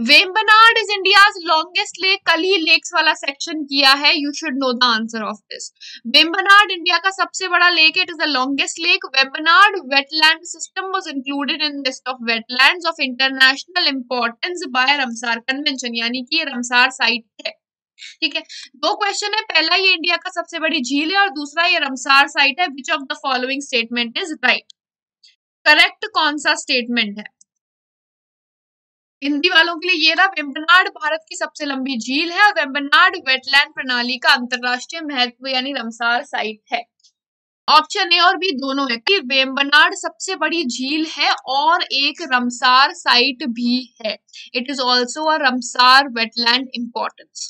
Vembanad is India's longest lake कल ही lakes वाला सेक्शन किया है. You should know the answer of this Vembanad India का सबसे बड़ा lake it is the longest lake Vembanad wetland system was included in list of wetlands of international importance by Ramsar convention यानी कि रमसार site है. ठीक है? दो question है. पहला ये इंडिया का सबसे बड़ी झील है और दूसरा ये रमसार साइट है. Which of the following statement is right correct कौन सा स्टेटमेंट है? हिंदी वालों के लिए ये रहा, वेम्बनाड भारत की सबसे लंबी झील है और वेम्बनाड वेटलैंड प्रणाली का अंतरराष्ट्रीय महत्व यानी रमसार साइट है। ऑप्शन ए और बी दोनों है कि वेम्बनाड सबसे बड़ी झील है और एक रमसार साइट भी है। It is also a Ramsar wetland importance